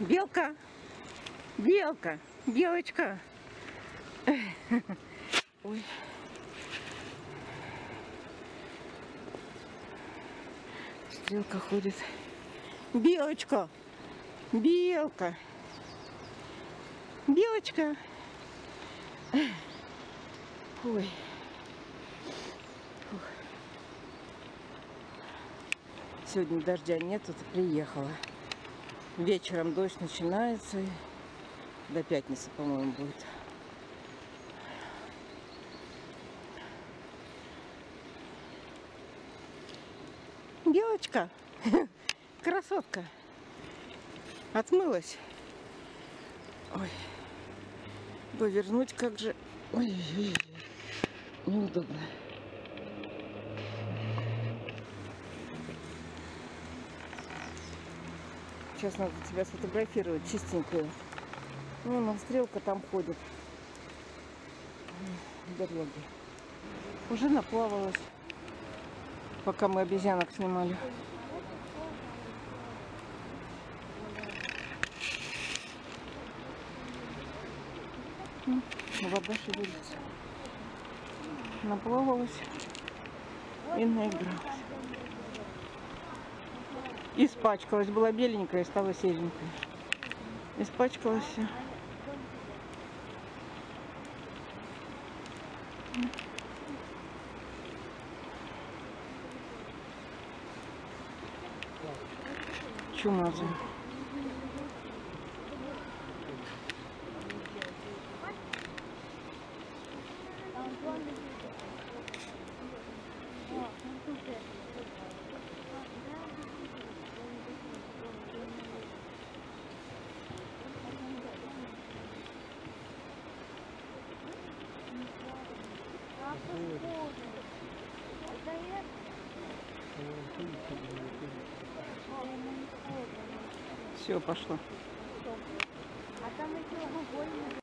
Белка. Белка. Белочка. Ой. Стрелка ходит. Белочка. Белка. Белочка. Ой. Сегодня дождя нет, тут приехала. Вечером дождь начинается. До пятницы, по-моему, будет. Белочка. Красотка. Отмылась. Ой. Бы вернуть как же. Ой, ой, ой. Неудобно. Сейчас надо тебя сфотографировать чистенькую. Ну, на стрелка там ходит. Дороге. Уже наплавалась, пока мы обезьянок снимали. М, Вода шевелится. Наплавалась и наигралась. Испачкалась. Была беленькая и стала серенькой. Испачкалась. Чумазая. Все, пошло.